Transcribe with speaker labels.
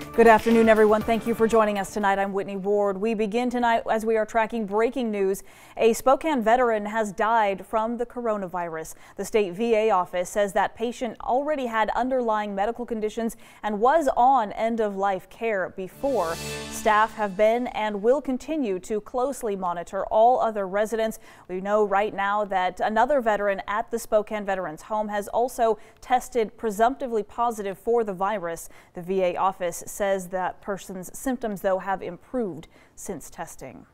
Speaker 1: Good afternoon, everyone. Thank you for joining us tonight. I'm Whitney Ward. We begin tonight as we are tracking breaking news. A Spokane veteran has died from the coronavirus. The state VA office says that patient already had underlying medical conditions and was on end of life care before. Staff have been and will continue to closely monitor all other residents. We know right now that another veteran at the Spokane Veterans Home has also tested presumptively positive for the virus. The VA office says that person's symptoms, though, have improved since testing.